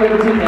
everybody. Good to see you.